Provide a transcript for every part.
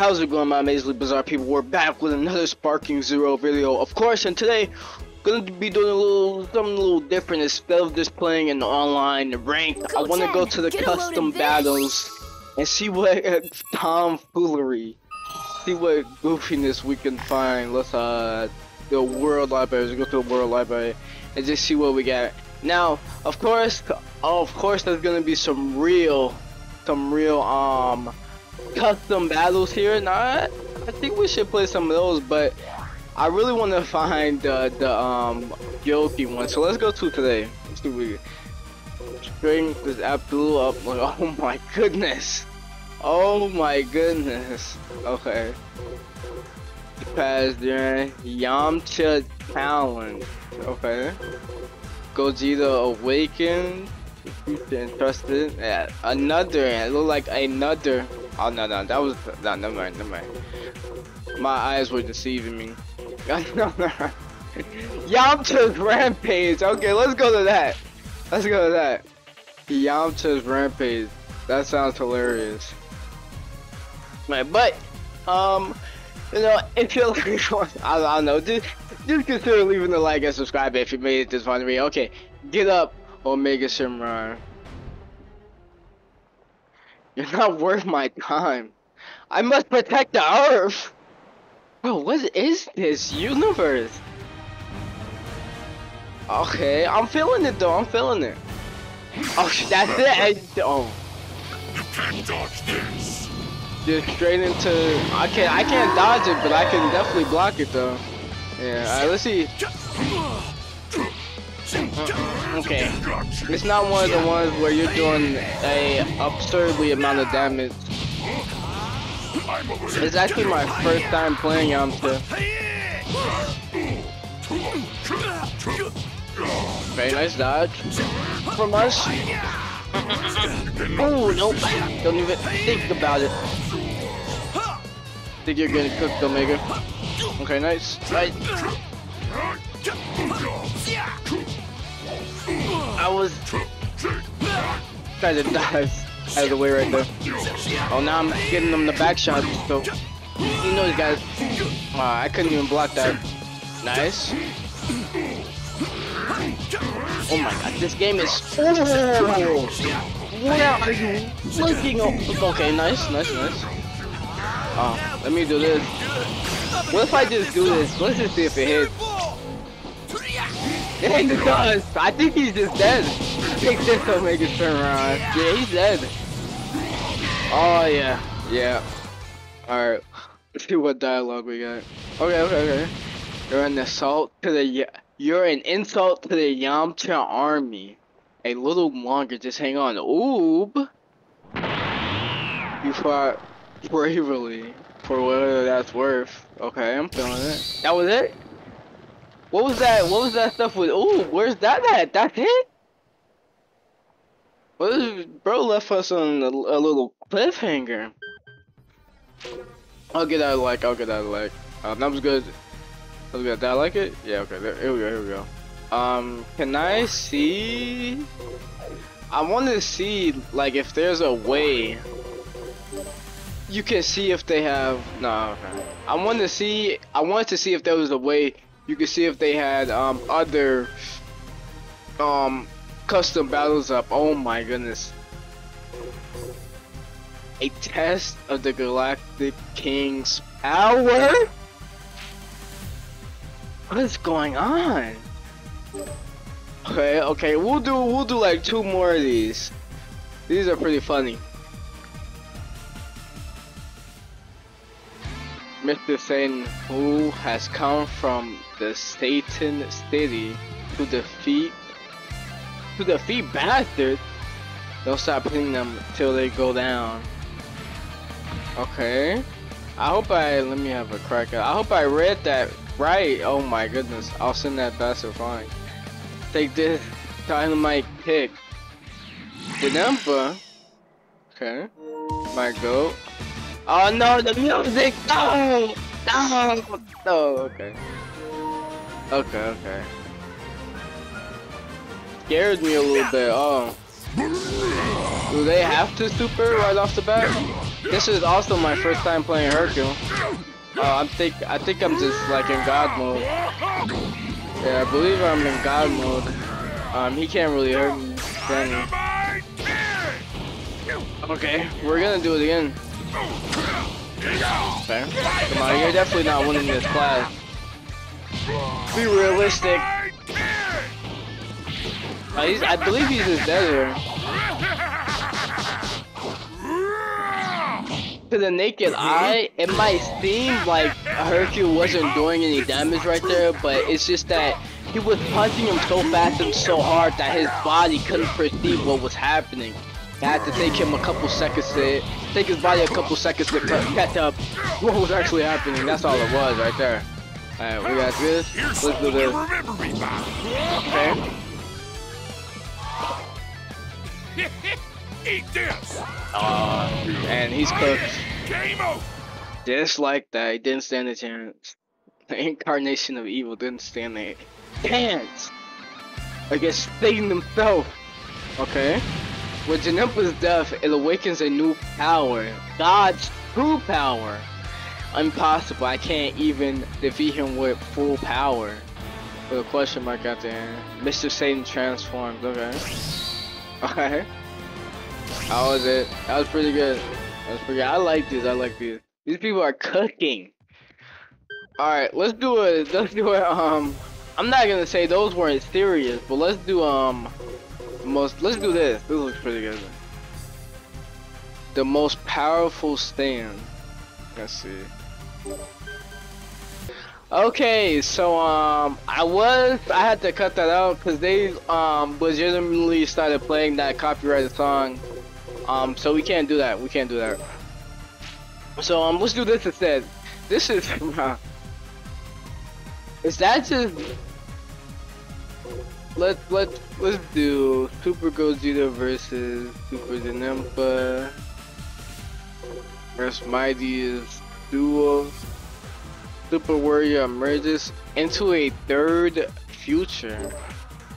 how's it going my amazingly bizarre people? We're back with another Sparking Zero video, of course, and today gonna be doing a little something a little different instead of just playing in the online ranked. I wanna go to the custom battles and see what uh, tomfoolery, see what goofiness we can find. Let's uh the world library, let's go to the world library and just see what we got. Now, of course, of course there's gonna be some real some real um custom battles here. Now, I, I think we should play some of those, but I really want to find the um Yoki one. So let's go to today. Let's do we strength is absolute up. Oh my goodness. Oh my goodness. Okay. Pass there. Yamcha Talent. Okay. Gogeta Awakened. Interested. Yeah, another. It looked like another Oh no no that was no never mind never mind. My eyes were deceiving me. Yamcha's rampage. Okay, let's go to that. Let's go to that. Yamcha's rampage. That sounds hilarious. Right, but um, you know, if you're looking for, I, I don't know, just just consider leaving a like and subscribe if you made it this far me. Okay, get up, Omega Shenron. You're not worth my time. I must protect the Earth! Bro, what is this universe? Okay, I'm feeling it though, I'm feeling it. Oh, that's it! oh. You can't dodge this! Just straight into... I can't, I can't dodge it, but I can definitely block it though. Yeah, alright, let's see. Okay. It's not one of the ones where you're doing a absurdly amount of damage. It's actually my first time playing Yamcha. Very nice dodge from us. oh, nope. Don't even think about it. Think you're getting cooked, Omega. Okay, nice. Right. I was trying to dive out of the way right there. Oh, now I'm getting them the back shot. So you know, guys. Uh, I couldn't even block that. Nice. Oh my god, this game is. Oh, what are you looking at? Okay, nice, nice, nice. Oh, let me do this. What if I just do this? Let's just see if it hits. It does. I think he's just dead. Take this it turn around. Yeah, he's dead. Oh yeah, yeah. All right. Let's see what dialogue we got. Okay, okay, okay. You're an assault to the. You're an insult to the Yamcha army. A little longer. Just hang on. Oob. You fought bravely for whatever that's worth. Okay, I'm feeling it. That was it. What was that? What was that stuff with? Ooh, where's that at? That's it? What is, bro left us on a, a little cliffhanger. I'll get out of like. I'll get out of like. Um, that was good. That was good. Did I like it? Yeah. Okay. There, here we go. Here we go. Um, can I see? I want to see like if there's a way you can see if they have. No. Okay. I want to see. I wanted to see if there was a way you can see if they had um, other um, custom battles up. Oh my goodness. A test of the Galactic King's power? What is going on? Okay, okay, we'll do we'll do like two more of these. These are pretty funny. Mr. Satan, who has come from the Satan City to defeat to defeat bastards. Don't stop hitting them till they go down. Okay. I hope I let me have a crack I hope I read that right. Oh my goodness. I'll send that bastard fine. Take this dynamite kick. The number. Okay. My go. Oh no, the music! No! No! No, okay. Okay, okay. Scared me a little bit. Oh. Do they have to super right off the bat? This is also my first time playing Hercule. Uh, I'm think I think I'm just like in God mode. Yeah, I believe I'm in God mode. Um, he can't really hurt me. Okay, we're gonna do it again. Okay. Come on, you're definitely not winning this class. Be realistic. Uh, I believe he's dead here. To the naked eye, it might seem like Hercule wasn't doing any damage right there, but it's just that he was punching him so fast and so hard that his body couldn't perceive what was happening. It had to take him a couple seconds to take his body a couple seconds to catch up what was actually happening. That's all it was right there. Alright, we got this. Let's do this. Okay. Eat this! Uh, and he's cooked. Game over! Just like that, he didn't stand a chance. The incarnation of evil didn't stand a chance I against Satan himself. Okay? With Janemba's death, it awakens a new power. God's true power. Impossible. I can't even defeat him with full power. With a question mark at the end. Mr. Satan transformed. Okay. Okay. How was it? That was pretty good. That was pretty good. I like these. I like these. These people are cooking. Alright, let's do it. Let's do it. Um, I'm not gonna say those weren't serious, but let's do um, most. Let's do this. This looks pretty good. The most powerful stand. Let's see. Okay, so um, I was I had to cut that out because they um legitimately started playing that copyrighted song. Um, so we can't do that. We can't do that. So um, let's do this instead. This is is that just let let let's do Super Gogeta versus Super Janemba versus Mighty's duo. Super Warrior emerges into a third future.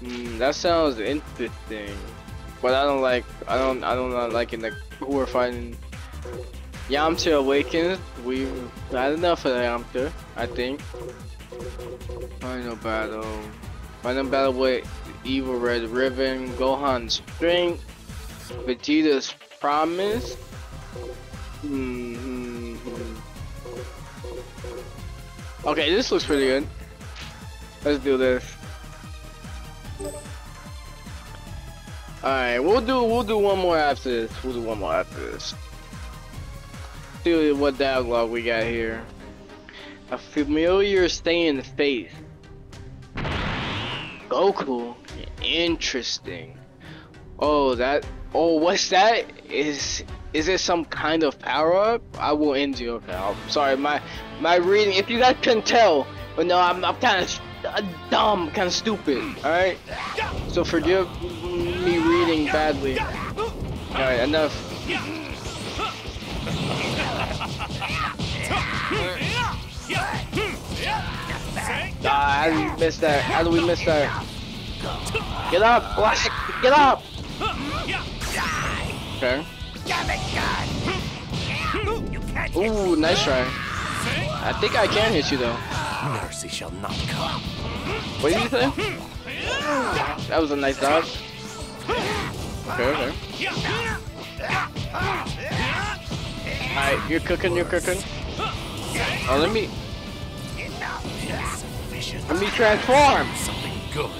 Hmm, that sounds interesting. But I don't like I don't I don't like it like who we're fighting. Yamcha awakens. We've had enough of Yamcha, I think. Final battle. Final battle with Evil Red Ribbon, Gohan's strength, Vegeta's promise. Hmm. Okay, this looks pretty good. Let's do this. Alright, we'll do we'll do one more after this. We'll do one more after this. See what dialogue we got here. A familiar staying face. Goku. Interesting. Oh, that. Oh, what's that? Is is it some kind of power up? I will end you. Okay, I'm sorry. My my reading. If you guys can tell, but no, I'm I'm kind of uh, dumb, kind of stupid. All right. So forgive me reading badly. All right, enough. Ah, how do we miss that? How do we miss that? Get up, Black! Get up! Okay. Ooh, nice try. I think I can hit you though. Mercy shall not come. What did you say? That was a nice dodge. Okay, okay. Alright, you're cooking, you're cooking. Oh, let me, Insufficient. let me transform! Something good.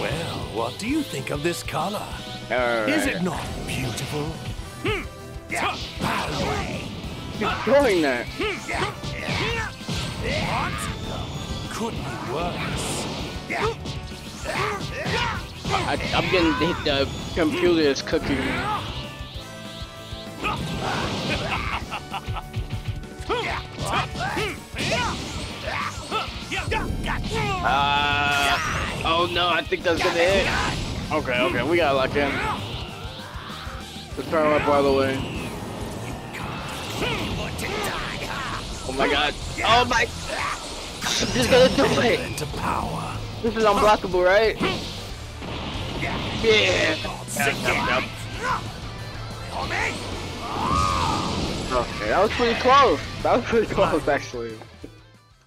Well, what do you think of this color? Alright. Is it not beautiful? Hmm. Keep doing that. Could be worse. I, I'm getting hit. The computer is cooking. I think that's gonna hit. Okay, okay, we gotta lock in. Let's turn up by the way. Oh my god. Oh my. I'm just gonna do it. Into power. This is unblockable, right? Yeah. Yep. Okay, that was pretty close. That was pretty close, actually.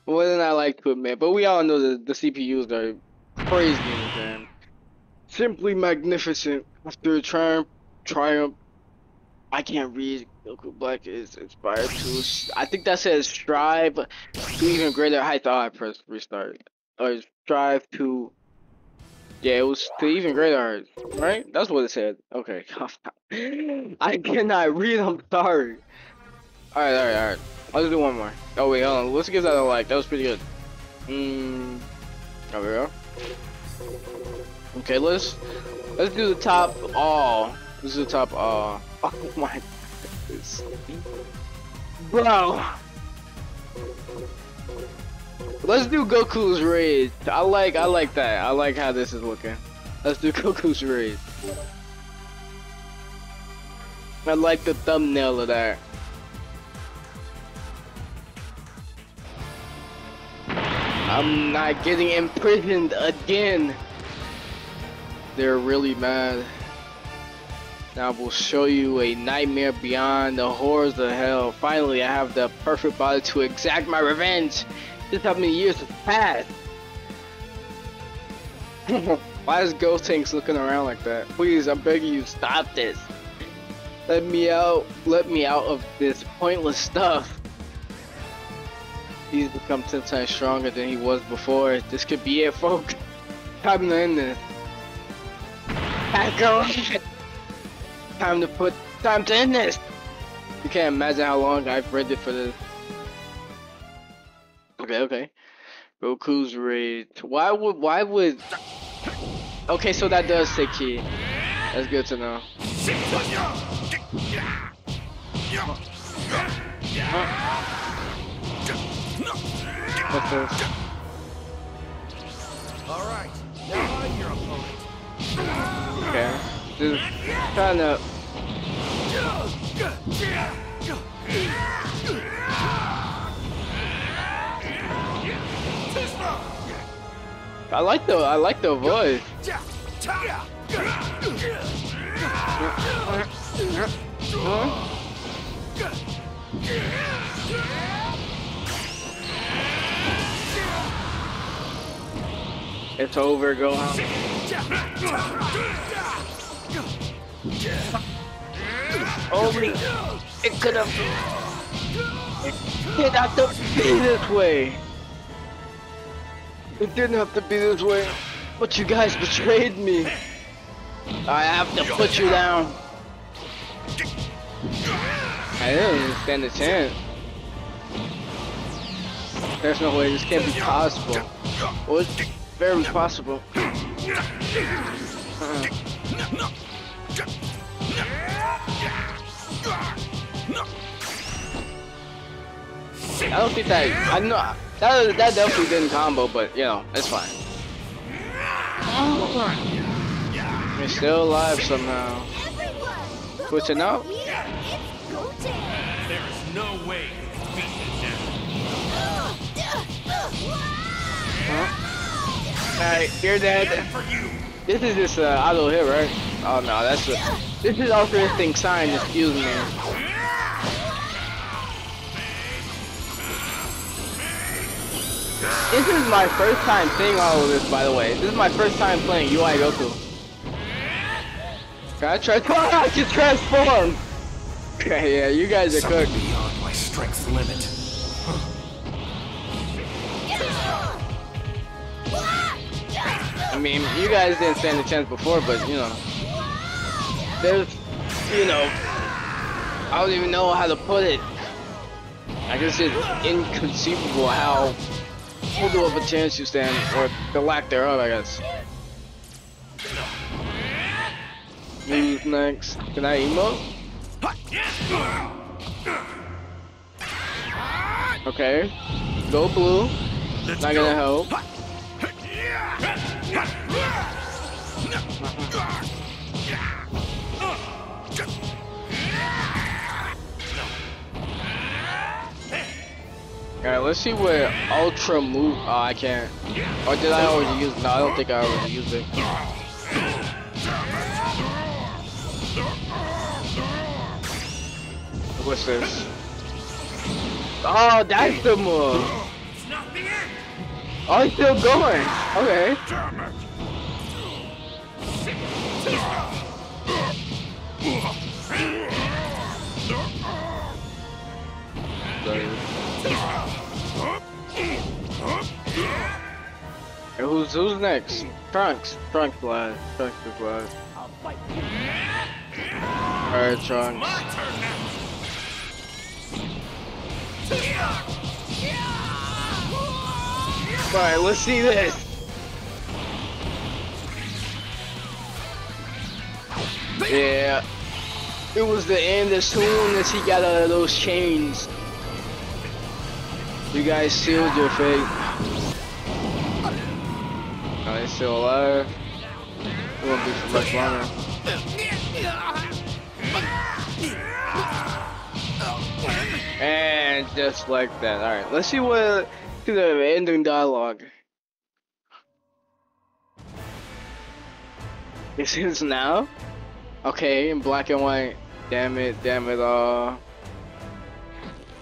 More than I like to admit, but we all know that the CPUs are in the game. Simply magnificent. After triumph, triumph. I can't read. Goku Black is inspired to. I think that says strive to even greater heights. Oh, I pressed restart. Or strive to. Yeah, it was to even greater heights, right? That's what it said. Okay, I cannot read. I'm sorry. All right, all right, all right. Let's do one more. Oh wait, hold on. Let's give that a like. That was pretty good. Mm. There we go. Okay, let's let's do the top all. This is the top uh, all. Oh my. Bro. Let's do Goku's raid. I like I like that. I like how this is looking. Let's do Goku's raid. I like the thumbnail of that. I'm not getting imprisoned again. They're really mad. Now we'll show you a nightmare beyond the horrors of hell. Finally, I have the perfect body to exact my revenge. Just how many years have passed. Why is Gotenks looking around like that? Please, I'm begging you, stop this. Let me out. Let me out of this pointless stuff. He's become 10 times stronger than he was before. This could be it, folks. Time to end this. On. Time to put. Time to end this. You can't imagine how long I've read it for this. Okay, okay. Goku's raid. Why would? Why would? Okay, so that does say key. That's good to know. What's this? All right, now opponent. Okay. Just trying to. I like the I like the voice. It's over, go on. Only it could have. It didn't have to be this way. It didn't have to be this way. But you guys betrayed me. I have to put you down. I didn't even stand a chance. There's no way this can't be possible. Well, it's very possible. I don't think that I know that that definitely didn't combo, but you know it's fine. We're still alive somehow. What's it now? Alright, you're dead. This is just uh, auto hit, right? Oh no, that's a, this is Ultra Instinct sign. Excuse me. This is my first time seeing all of this, by the way. This is my first time playing UI Goku. Can I try? Oh, I can transform. Okay, yeah, you guys are cooked. Beyond my strength's limit. Mean, you guys didn't stand a chance before, but you know, there's, you know, I don't even know how to put it. I guess it's inconceivable how little of a chance you stand, or the lack thereof, I guess. Who's next? Can I emote? Okay. Go blue. Not gonna help. Alright, let's see what Ultra Move. Oh, I can't. Or did I already use it? No, I don't think I already used it. What's this? Oh, that's the move. Oh, he's still going. Okay. Damn it! Hey, who's who's next? Trunks. Trunks last. Trunks is last. Alright, Trunks. Alright, let's see this. Yeah. It was the end as soon as he got out of those chains. You guys sealed your fate. Are they still alive? It won't be for much longer. And just like that. Alright, let's see what to the ending dialogue. This is now? Okay, in black and white. Damn it, damn it all.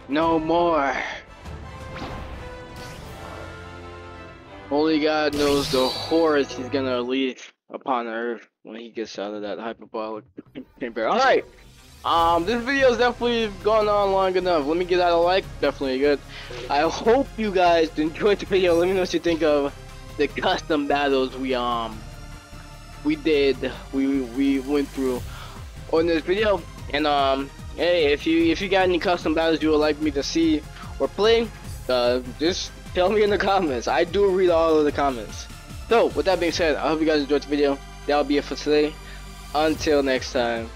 No more. Only God knows the horrors he's gonna unleash upon Earth when he gets out of that hyperbolic chamber. Alright! Um, this video is definitely gone on long enough. Let me get out a like, definitely good. I hope you guys enjoyed the video. Let me know what you think of the custom battles we um we did we we went through on this video. And um, hey, if you if you got any custom battles you would like me to see or play, uh, just tell me in the comments. I do read all of the comments. So with that being said, I hope you guys enjoyed the video. That'll be it for today. Until next time.